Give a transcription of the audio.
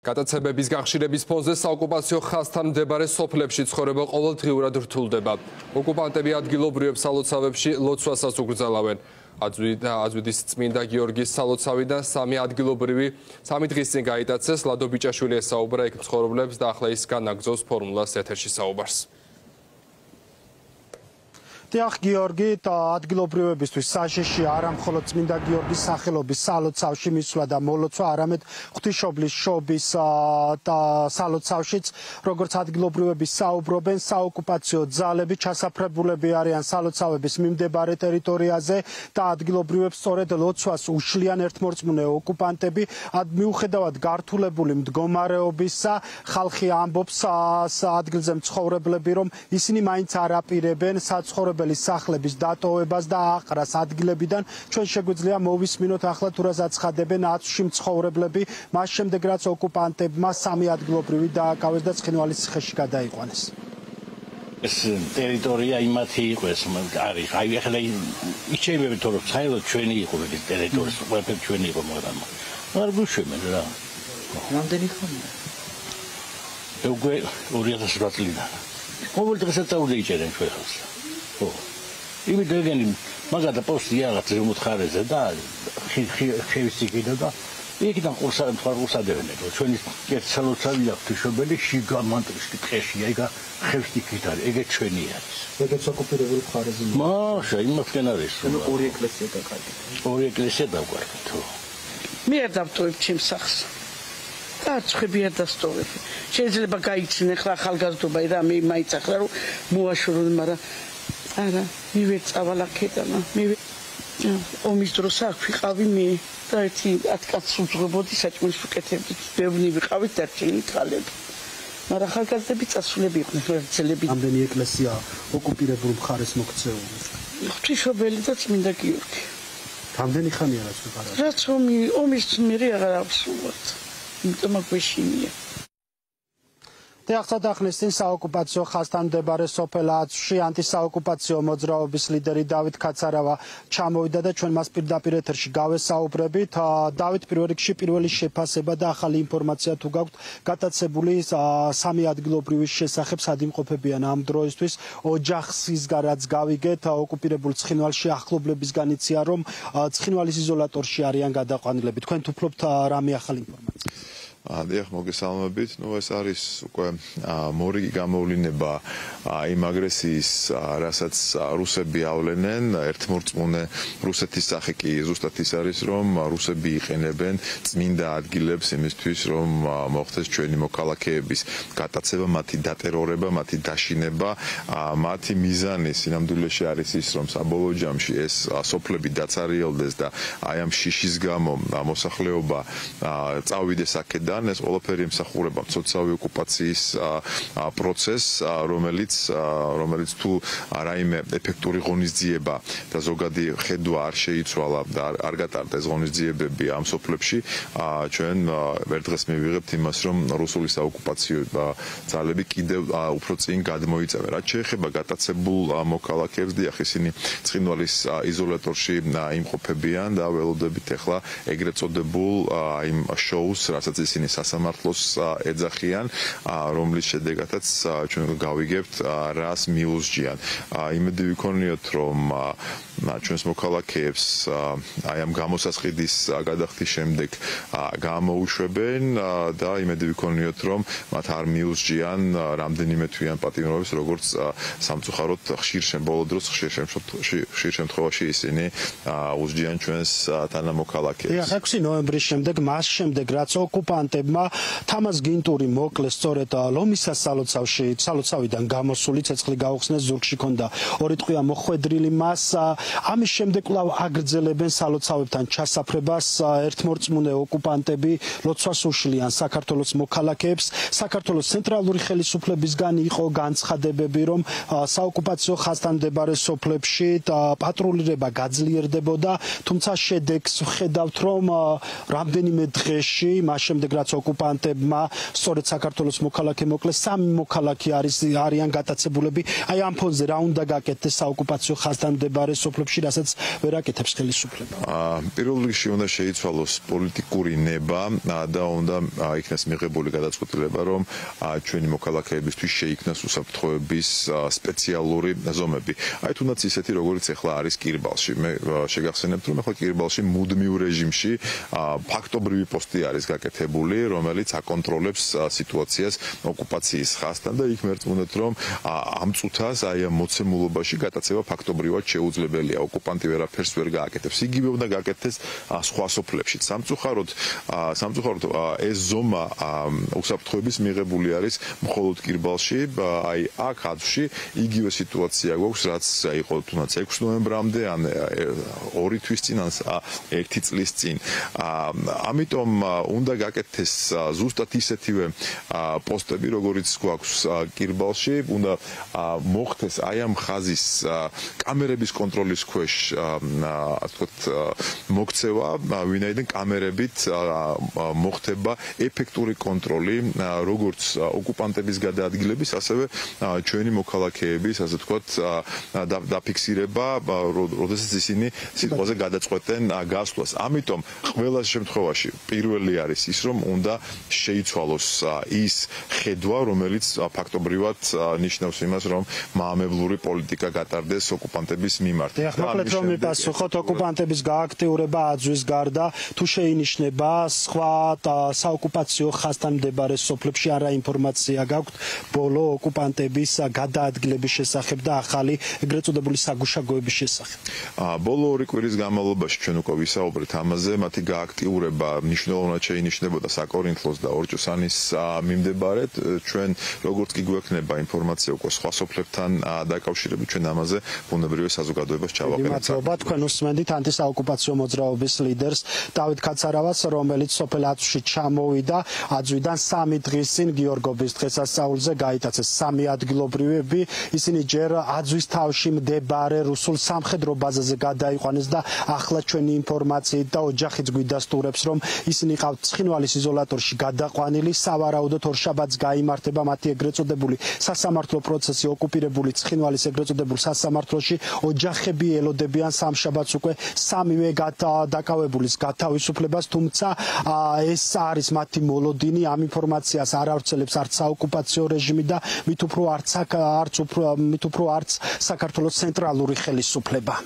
გადაცებების გახშირების ფონზე საოკუპაციო ხაზთან მდებარე სოფლებში ცხოვრება ყოველდღიურად რთულდება. ოკუპანტები ადგილობრივებს სალოცავებში ლოცვასაც უკრძალავენ. აზვიდის წმინდა გიორგის სალოცავიდან სამი ადგილობრივი სამი დღის წინ გაიტაცეს ლადო ბიჭაშვილი ესაუბრა იქ მცხოვრებლებს და ახლა ის განაგზავს ფორმულას ეთერში საუბარს. დიახ გიორგი ადგილობრივებისთვის საშიში არა მხოლოდ წმინდა გიორგის სახელობის სალოცავში მისვლა და მოლოცვა არამედ ღვთისმშობლის შობის და სალოცავშიც როგორც ადგილობრივები საუბრობენ საოკუპაციო ძალები ჩასაფრებულები არიან სალოცავების მიმდებარე ტერიტორიაზე და ადგილობრივებს სწორედ ლოცვას უშლიან ერთმორწმუნე ოკუპანტები მიუხედავად გართულებული მდგომარეობისა ხალხი ამბობს ადგილზე მცხოვრებლები რომ ისინი მაინც არ აპირებენ საცხოვრებელ საუბრებელი სახლების დატოვებას და აყრას ადგილებიდან ჩვენ შეგვიძლია მოვისმინოთ ახლა თუ რა საცხადებენ აცში მცხოვრებლები მას შემდეგ რაც ოკუპანტებმა სამი ადგილობრივი დააკავეს და ცხინვალის ციხეში გადაიყვანეს. ეს ტერიტორია იმათი იყო ეს არის აი ახლა იჩეებები თორე საერთოდ ჩვენი იყო ეს ტერიტორია ყველაფერი ჩვენი იყო მაგრამ არ გუშვენ რა. რამდენი ხანია უკვე 2008 წლიდან ყოველ დღესაც აუდიჭერენ ჩვენ ხალხს ხო. იმით ეგენი მაგადა პოსტი რაღაც რომ უთხარეზე და ხევსი კიდე და იქიდან ყურსა თქვა ყურსადევენ ეგ ჩვენი ერთ სალოცავი აქვს თიშობელი შიგა მანტრის ტყეში ეგა ხევსი კიდე ეგე ჩვენი არის. ეგეც ოკუპირებული მხარეზე მაშა იმათკენ არის ნუ ორი ეკლესია დაკარგი ორი ეკლესია დაგვარდა თუ მე არ დავტოვებ ჩემს სახს და ცხები არ დასტოვებ შეიძლება გაიცინე ხლა ახალგაზრდობა და მე მაინც ახლა რომ მოაშორონ მაგრამ არა მივე წავალაკეთანა მივე ომის დროს აქ ვიყავი მე და ერთი 10 კაცს უძღვებოდი საჭმლის უკეთებდი ბევრი ვიყავით და ჩინი თალები მაგრამ ხალხები წასულები იყვნენ ვერცელები ამდენი ეკლესია ოკუპირებულ მხარეს მოქცეული? ღვთისმშობელი და წმინდა გიორგი. ამდენი ხანია რაც ვიყარა რაც ომი ომის მერე აღარ ავსულოთ. იმიტომ აგვეშინია თეახსა დახნის წინ საოკუპაციო ხაზთან მდებარე სოფელ აცში ანტისაოკუპაციო მოძრაობის ლიდერი დავით კაცარავა ჩამოვიდა და ჩვენ მას პირდაპირ ეთერში გავესაუბრებით. დავით პირველ რიგში პირველი შეფასება და ახალი ინფორმაცია თუ გაქვთ გატაცებული სამი ადგილობრივის შესახებ სადიმყოფებიან ამ დროისთვის ოჯახის გარაც გავიგეთ ოკუპირებულ ცხინვალში ახლობლებისგან იცია რომ ცხინვალის იზოლატორში არიან გადაყვანილები. თქვენ თუფლობთ რამე ახალი ინფორმაცია? დიახ, მოგესალმებით. ნუ ეს არის უკვე მორიგი გამოვლინება იმ აგრესიის, რასაც რუსები ავლენენ, ერთმორწმუნე რუსეთის სახე კი ზუსტად ის არის, რომ რუსები იყენებენ წმინდა ადგილებს იმისთვის, რომ მოხდეს ჩვენი მოქალაქეების გატაცება, მათი დატერორება, მათი დაშინება, მათი მიზანი. სინამდვილეში არის ის, რომ საბოლოო ჯამში ეს სოფლები დაცარიელდეს და აი ამ შიშის გამო მოსახლეობა წავიდეს აქედან მხრიდან ეს ყველაფერი ემსახურება სოციალური ოკუპაციის პროცესს, რომელიც რომელიც თუ რაიმე ეფექტური ღონისძიება და ზოგადი ხედვა არ შეიცვალა და არ გატარდა ეს ღონისძიებები ამ სოფლებში, ჩვენ დღეს მივიღებთ იმას, რომ რუსული საოკუპაციო ძალები კიდევ უფრო წინ გადმოიწევენ. რაც შეეხება გატაცებულ მოქალაქეებს, დიახ, ისინი ცხინვალის იზოლატორში იმყოფებიან და ველოდებით ახლა ეგრეთ წოდებულ აი შოუს, რასაც ისინი სასამართლოს ეძახიან, რომლის შედეგადაც ჩვენ გავიგებთ რას მიუსჯიან. იმედი ვიქონიოთ, რომ ჩვენს მოქალაქეებს აი ამ გამოსასყიდის გადახდის შემდეგ გამოუშვებენ და იმედი ვიქონიოთ, რომ მათ არ მიუსჯიან რამდენიმე თვიან პატიმრობის, როგორც სამწუხაროდ ხშირ შემბოლო დროს ხშირ შემთხვევაში ისინი უსჯიან ჩვენს თანამოქალაქეებს. 6 ნოემბრის შემდეგ, მას შემდეგ, რაც ოკუპანტ ოკუპანტებმა თამას გინტური მოკლეს სწორედ ლომისას სალოცავში სალოცავიდან გამოსული ცეცხლი გაუხსნეს ზურგში ქონდა ორი ტყვია მოხვედრილი მას ამის შემდეგ კვლავ აგრძელებენ სალოცავებთან ჩასაფრებას ერთმორწმუნე ოკუპანტები ლოცვას უშლიან საქართველოს მოქალაქეებს საქართველოს ცენტრალური ხელისუფლებისგან იყო განცხადებები რომ საოკუპაციო ხაზთან მდებარე სოფლებში პატრულირება გაძლიერდებოდა თუმცა შედეგს ხედავთ რომ რამდენიმე დღეში მას შემდეგ რაც ოკუპანტებმა სწორედ საქართველოს მოქალაქე მოკლეს სამი მოქალაქე არის არიან გატაცებულები. აი ამ ფონზე რა უნდა გაკეთდეს საოკუპაციო ხაზთან მდებარე სოფლებში სოფლებში, რასაც ვერ აკეთებს ხელისუფლება. აა პირველ რიგში უნდა შეიცვალოს პოლიტიკური ნება და უნდა იქნას მიღებული გადაწყვეტილება, რომ ჩვენი მოქალაქეებისთვის შეიქმნას უსაფრთხოების სპეციალური ზომები. აი თუნდაც ისეთი როგორც ახლა არის კირბალში. მე შეგახსენებთ, რომ ახლა კირბალში მუდმივ რეჟიმში ფაქტობრივი პოსტი არის გაკეთებული, რომელიც აკონტროლებს სიტუაციას ოკუპაციის ხასთან და იქ მერწმუნეთ, რომ ამ წუთას აი ამ მოცემულობაში გატაცება ფაქტობრივად შეუძლებელია. ოკუპანტი ვერაფერს ვერ გააკეთებს. იგივე უნდა გააკეთდეს სხვა სოფლებში. სამწუხაროდ სამწუხაროდ ეს ზომა უსაფრთხოების მიღებული არის მხოლოდ კირბალში, აი აქ აზში იგივე სიტუაცია გვაქვს, რაც იყო თუნდაც 6 ნოემბრამდე ან 2 თვის წინ ან 1 წლის წინ. ამიტომ უნდა გაკეთდეს ზუსტად ისეთივე პოსტები, როგორიც გვაქვს კირბალში, უნდა მოხდეს აი ამ ხაზის კამერების კონტროლის ქვეშ, ასე ვთქვათ, მოქცევა, ვინაიდან კამერებით მოხდება ეფექტური კონტროლი როგორც ოკუპანტების გადაადგილების, ასევე ჩვენი მოქალაქეების, ასე ვთქვათ, დაფიქსირება, როდესაც ისინი სიტყვაზე გადაწყვეტენ გასვლას. ამიტომ ყველა შემთხვევაში პირველი არის ის, რომ უნდა შეიცვალოს ის ხედვა, რომელიც ფაქტობრივად ნიშნავს იმას, რომ მაამებლური პოლიტიკა გატარდეს ოკუპანტების მიმართ. ეხლა მოკლედ რომ მიპასუხოთ ოკუპანტების გააქტიურება აძვის გარდა, თუ შეინიშნება სხვა საოკუპაციო ხასთან მდებარე სოფლებში არა ინფორმაცია გაქვთ ბოლო ოკუპანტების გადაადგილების შესახებ და ახალი ეგრეთ წოდებული საგუშაგოების შესახებ. ბოლო ორი კვირის განმავლობაში ჩვენ უკვე ვისაუბრეთ ამაზე, მათი გააქტიურება მნიშვნელოვნად შეინიშნებოდა საკორინთლოს და ორჭოსანის მიმდებარედ. ჩვენ როგორც კი გვექნება ინფორმაცია უკვე სხვა სოფლებთან დაკავშირებით, ჩვენ ამაზე ბუნებრივი საზოგადოებას ჩავაყენებთ. მადლობა თქვენ უსმენთ ანტისაოკუპაციო მოძრაობის ლიდერს დავით კაცარავას, რომელიც სოფელ აწვში ჩამოვიდა. აძვიდან 3 დღის წინ გიორგობის დღესასწაულზე გაიტაცეს სამი ადგილობრივები, ისინი ჯერ აძვის თავში მდებარე რუსულ სამხედრო ბაზაზე გადაიყვანეს და ახლა ჩვენი ინფორმაციით და ოჯახიც გვიდასტურებს, რომ ისინი ყავთ ცხინვალის იზოლატორში გადაყვანილი, სავარაუდოდ ორშაბათს გამართება მათი ეგრეთ წოდებული სასამართლო პროცესი ოკუპირებული ცხინვალის ეგრეთ წოდებულ სასამართლოში. ოჯახები ელოდებიან სამშაბათს უკვე სამივე დაკავებულის გათავისუფლებას, თუმცა ეს არის მათი მოლოდინი ამ ინფორმაციას არ ავრცელებს არც საოკუპაციო რეჟიმი და მით უფრო არც არც უფრო მით უფრო არც საქართველოს ცენტრალური ხელისუფლება